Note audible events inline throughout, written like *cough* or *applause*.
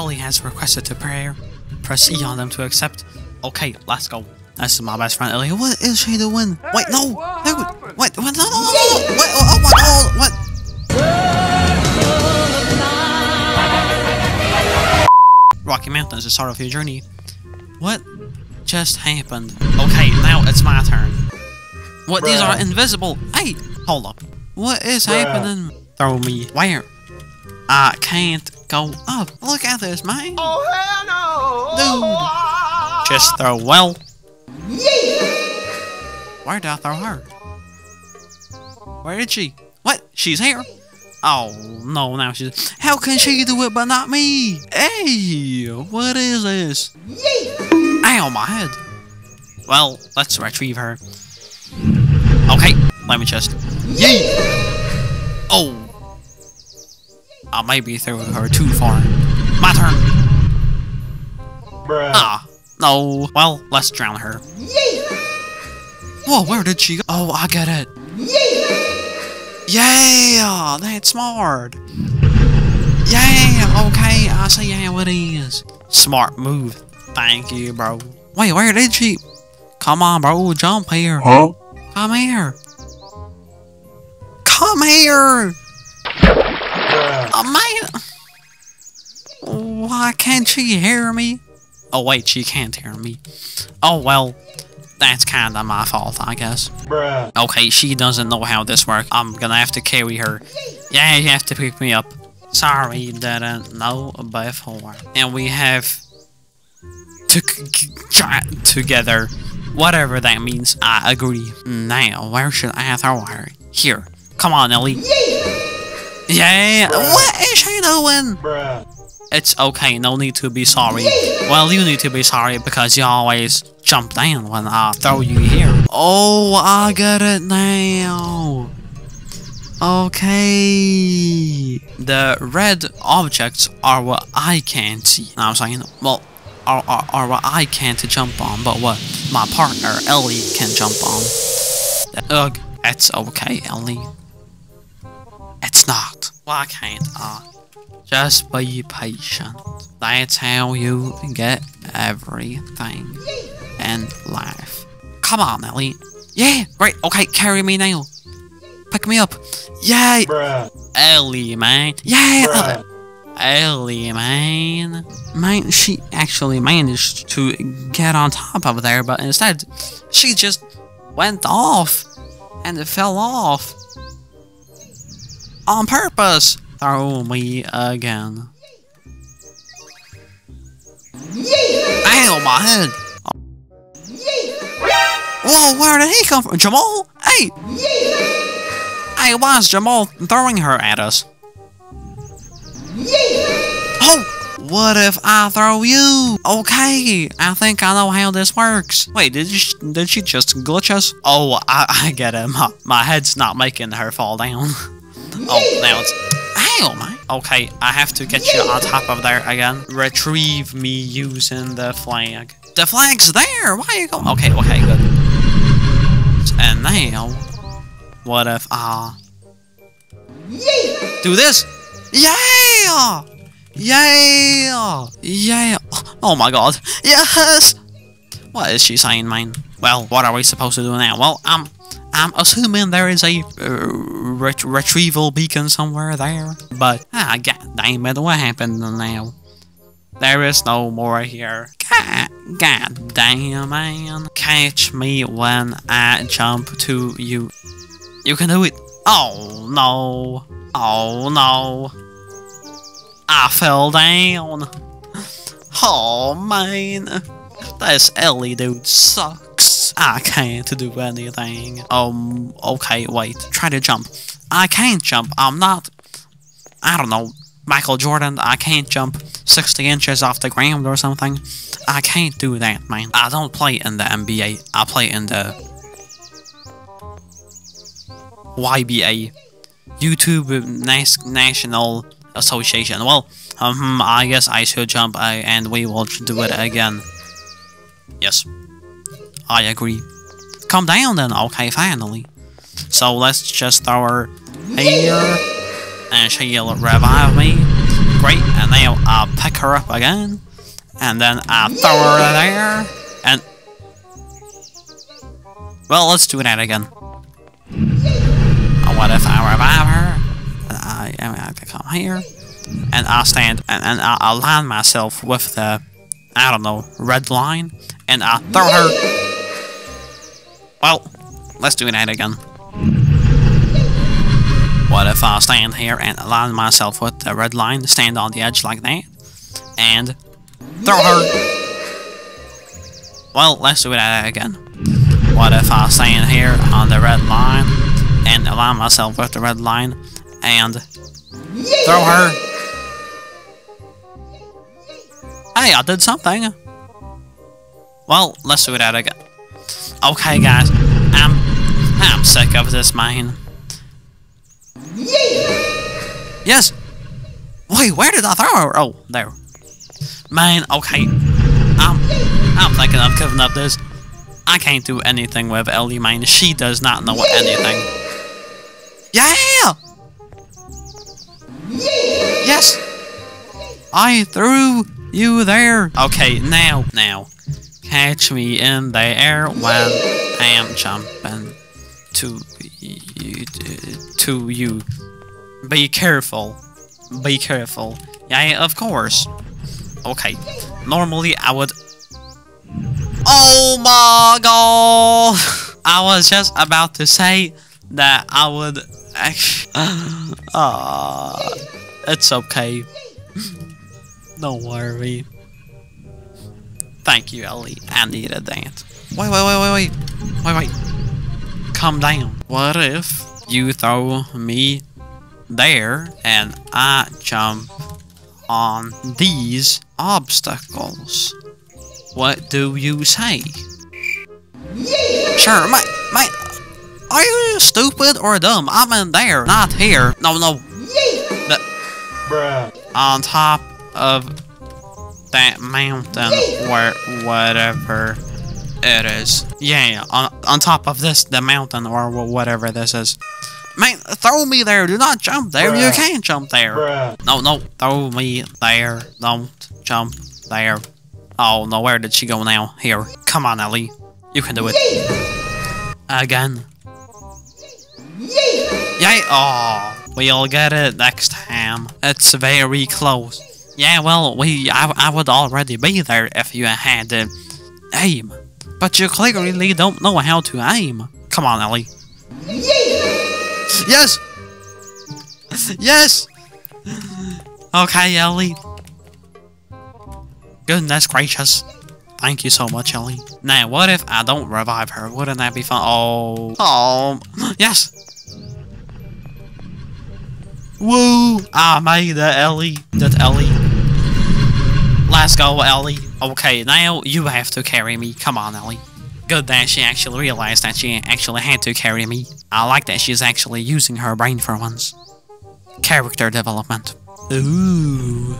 Ellie has requested to prayer. Press E on them to accept. Okay, let's go. This is my best friend Ellie. What is she doing? Wait, no! No! Wait, what? No, no, no, no! Wait, oh, oh my god! Oh, what? Rocky Mountains is sort of your journey. What just happened? Okay, now it's my turn. What? These are invisible. Hey, hold up. What is happening? Throw me. Where? I can't go up. Look at this, man. Oh, hell no! Dude. Just throw well. Where did I throw her? Where did she? What? She's here? Oh, no, now she's... How can she do it but not me? Hey, what is this? Ow, my head. Well, let's retrieve her. Okay, let me just... Yay! Oh! I might maybe throwing her too far. My turn! Bruh. Ah, no. Well, let's drown her. Whoa, where did she go? Oh, I get it. Yeah, that's smart. Yeah, okay, I see how it is. Smart move. Thank you, bro. Wait, where did she? Come on, bro, jump here. Huh? Come here. Come here. Bruh. Oh, man. Why can't she hear me? Oh, wait, she can't hear me. Oh, well, that's kinda my fault, I guess. Bruh. Okay, she doesn't know how this works. I'm gonna have to carry her. Yeah, you have to pick me up. Sorry, didn't know before. And we have to try together. Whatever that means, I agree. Now, where should I throw her? Here. Come on, Ellie. Yeah. Yeah what is she doing? Bruh. It's okay, no need to be sorry. Well, you need to be sorry because you always jump down when I throw you here. Oh, I get it now. Okay. The red objects are what I can't see. Know I'm saying? Well, are, are, are what I can't jump on, but what my partner Ellie can jump on. Ugh, it's okay, Ellie. Why can't I? Just be patient. That's how you get everything in life. Come on, Ellie. Yeah, great. Okay, carry me now. Pick me up. Yay! Bruh. Ellie, man. Yeah! Bruh. Ellie, man. Man, she actually managed to get on top of there, but instead, she just went off and fell off on purpose. Throw me again. Yeah. Ow, my head. Whoa, where did he come from? Jamal? Hey! Hey, why is Jamal throwing her at us? Oh! What if I throw you? Okay, I think I know how this works. Wait, did you, did she just glitch us? Oh, I, I get it. My, my head's not making her fall down. *laughs* oh, now it's... Ow, man. Okay, I have to get you on top of there again. Retrieve me using the flag. The flag's there! Why are you going? Okay, okay, good. And now... What if I... Do this! Yeah! Yeah! Yeah! Oh my god. Yes! What is she saying, man? Well, what are we supposed to do now? Well, I'm... I'm assuming there is a uh, ret retrieval beacon somewhere there. But, ah, god damn it, what happened now? There is no more here. God, god damn, man. Catch me when I jump to you. You can do it. Oh, no. Oh, no. I fell down. *laughs* Oh, man. This Ellie dude sucks. I can't do anything. Um, okay, wait. Try to jump. I can't jump. I'm not... I don't know. Michael Jordan. I can't jump 60 inches off the ground or something. I can't do that, man. I don't play in the NBA. I play in the... YBA. YouTube National Association. Well, um, I guess I should jump uh, and we will do it again. Yes, I agree. Calm down then, okay, finally. So let's just throw her here, and she'll revive me. great. And now I'll pick her up again. And then I'll throw her there. And... Well, let's do that again. Uh, what if I revive her? I, I, I come here. And I'll stand and, and I'll align myself with the, I don't know, red line. And I'll throw her... Well, let's do that again. What if I stand here and align myself with the red line, stand on the edge like that, and throw her? Well, let's do that again. What if I stand here on the red line and align myself with the red line and throw her? Hey, I did something. Well, let's do that again. Okay, guys, I'm I'm sick of this, man. Yes! Wait, where did I throw her? Oh, there. Man, okay. I'm, I'm thinking of giving up this. I can't do anything with Ellie, man. She does not know anything. Yeah! Yes! I threw you there. Okay, now, now. Catch me in the air when I am jumping to you. To you. Be careful. Be careful. Yeah, of course. Okay. Normally, I would... Oh my god! *laughs* I was just about to say that I would... *laughs* Ah, uh, it's okay. *laughs* Don't worry. Thank you, Ellie. I needed that. Wait, wait, wait, wait, wait. Wait, wait. Calm down. What if you throw me there and I jump on these obstacles. What do you say? Yeah. Sure, mate, mate, are you stupid or dumb? I'm in there, not here. No, no. Yeah. The, Bruh. On top of that mountain, or whatever it is. Yeah, on, on top of this, the mountain or whatever this is. Man, throw me there. Do not jump there. Bruh. You can't jump there. Bruh. No, no. Throw me there. Don't jump there. Oh, no. Where did she go now? Here. Come on, Ellie. You can do it. Again. Yay. Oh, we'll get it next time. It's very close. Yeah, well, we I, I would already be there if you had to aim. But you clearly don't know how to aim. Come on, Ellie. Yes! Yes! Okay, Ellie. Goodness gracious. Thank you so much, Ellie. Now, what if I don't revive her? Wouldn't that be fun? Oh. Oh. *gasps* Yes! Woo! I made it, Ellie. That's Ellie. Let's go, Ellie. Okay, now you have to carry me. Come on, Ellie. Good that she actually realized that she actually had to carry me. I like that she's actually using her brain for once. Character development. Ooh.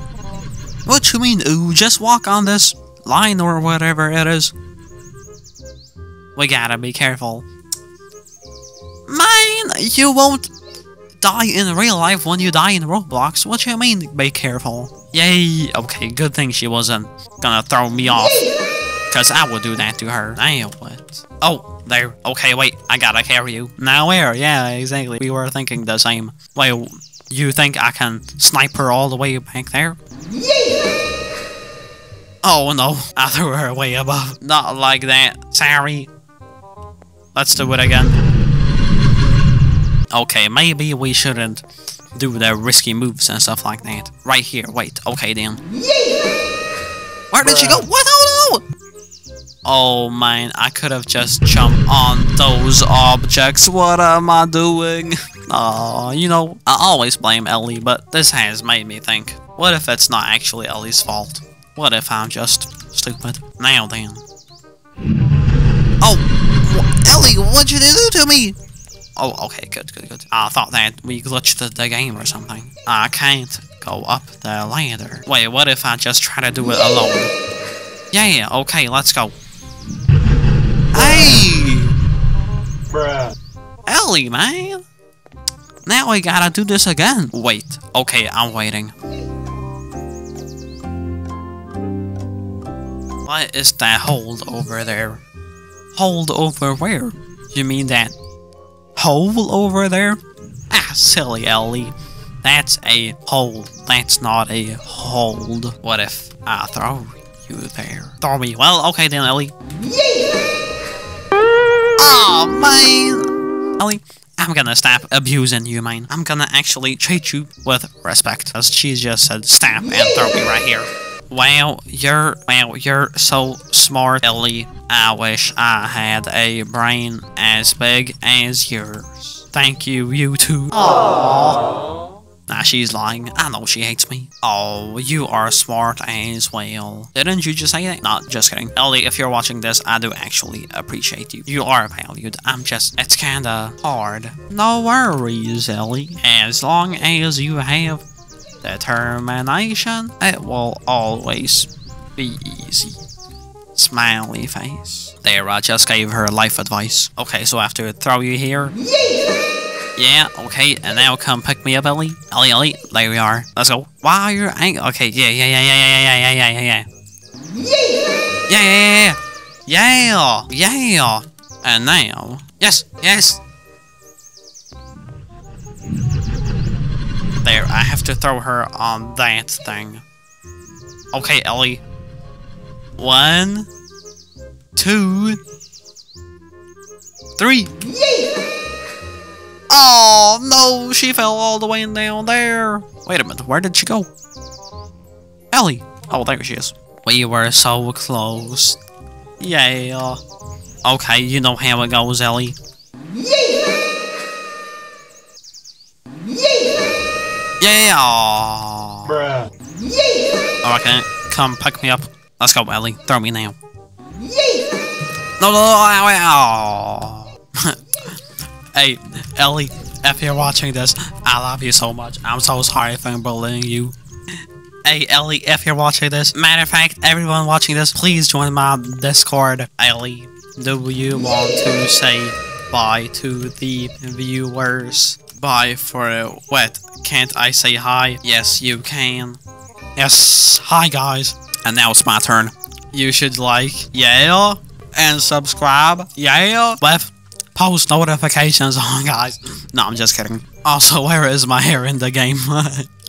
What you mean, ooh? Just walk on this line or whatever it is. We gotta be careful. Man, you won't die in real life when you die in Roblox. What you mean, be careful? Yay! Okay, good thing she wasn't gonna throw me off. Cause I would do that to her. I what? Oh, there. Okay, wait. I gotta carry you. Now where? Yeah, exactly. We were thinking the same. Wait, you think I can snipe her all the way back there? Oh no, I threw her way above. Not like that. Sorry. Let's do it again. Okay, maybe we shouldn't do their risky moves and stuff like that. Right here, wait. Okay then. Where did she go? What? Oh no! Oh man, I could have just jumped on those objects. What am I doing? *laughs* Oh, you know, I always blame Ellie, but this has made me think. What if it's not actually Ellie's fault? What if I'm just stupid? Now then. Oh, Ellie, what'd you do to me? Oh, okay, good, good, good. I thought that we glitched the game or something. I can't go up the ladder. Wait, what if I just try to do it alone? Yeah, okay, let's go. Hey! Bruh. Ellie, man! Now we gotta do this again. Wait, okay, I'm waiting. What is that hold over there? Hold over where? You mean that hole over there? Ah, silly Ellie. That's a hole. That's not a hold. What if I throw you there? Throw me. Well, okay then, Ellie. Oh man, Ellie. I'm gonna stop abusing you, man. I'm gonna actually treat you with respect. As she just said, stop and throw me right here. Wow, you're wow, you're so smart, Ellie. I wish I had a brain as big as yours. Thank you, you too. Aww. Nah, she's lying. I know she hates me. Oh, you are smart as well. Didn't you just say that? Not just kidding. Ellie, if you're watching this, I do actually appreciate you. You are valued. I'm just, it's kinda hard. No worries, Ellie. As long as you have determination, it will always be easy. Smiley face. There, I just gave her life advice. Okay, so I have to throw you here. Yeah, Yeah, okay, and now come pick me up, Ellie. Ellie, Ellie, there we are. Let's go. Wow, you're angry. Okay, yeah, yeah, yeah, yeah, yeah, yeah, yeah, yeah, yeah, yeah. Yeah, yeah, yeah, yeah, yeah. And now, yes, yes. There, I have to throw her on that thing. Okay, Ellie. One, two, three. Oh no, she fell all the way down there. Wait a minute, where did she go? Ellie. Oh, there she is. We were so close. Yeah. Okay, you know how it goes, Ellie. Yeah. Bruh. Oh, okay, come pick me up. Let's go, Ellie. Throw me now. No, no, no, ow, ow. *laughs* hey, Ellie, if you're watching this, I love you so much. I'm so sorry for bullying you. Hey, Ellie, if you're watching this, matter of fact, everyone watching this, please join my Discord. Ellie, do you want to say bye to the viewers? Bye for what? Can't I say hi? Yes, you can. Yes, hi guys. And now it's my turn. You should like, yeah, and subscribe, yeah, with post notifications on, guys. No, I'm just kidding. Also, where is my hair in the game? *laughs*